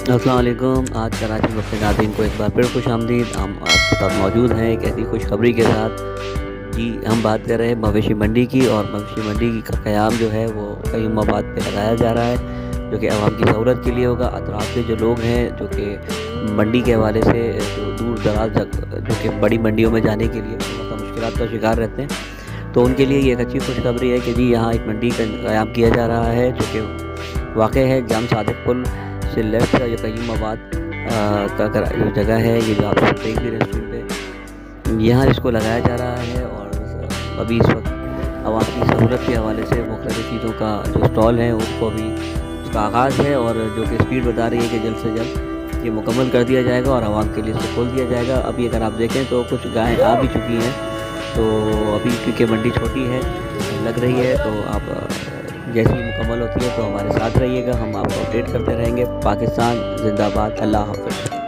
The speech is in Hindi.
असलम आज कराची अपने नादीन को एक बार फिर खुश आमदीद। हम आपके साथ मौजूद हैं एक ऐसी खुशखबरी के साथ जी हम बात कर रहे हैं मवेशी मंडी की और मवेशी मंडी का क़्याम जो है वो कई मबाद पर लगाया जा रहा है, जो कि आवाम की सहूलत के लिए होगा। अतराफ़ के जो लोग हैं, जो कि मंडी के हवाले से जो दूर दराज जो कि बड़ी मंडियों में जाने के लिए मतलब मुश्किल का शिकार रहते हैं। तो उनके लिए ये एक अच्छी खुशखबरी है कि जी यहाँ एक मंडी का क़्याम किया जा रहा है, जो कि वाक़ है, जाम सादिक पुल से लेफ़्ट का जो कईम आबाद का जो जगह है, ये जो आप देख रहे स्क्रीन पे, यहाँ इसको लगाया जा रहा है और अभी इस वक्त आवाम की सहूलत के हवाले से मुख्तु चीज़ों का जो स्टॉल है, उसको अभी उसका आगाज़ है और जो कि स्पीड बता रही है कि जल्द से जल्द ये मुकम्मल कर दिया जाएगा और आवाम के लिए इसको खोल दिया जाएगा। अभी अगर आप देखें तो कुछ गायें आ भी चुकी हैं तो अभी क्योंकि मंडी छोटी है, लग रही है तो आप जैसी मुकम्मल होती है तो हमारे साथ रहिएगा, हम आपको अपडेट करते रहेंगे। पाकिस्तान, जिंदाबाद, अल्लाह हाफ़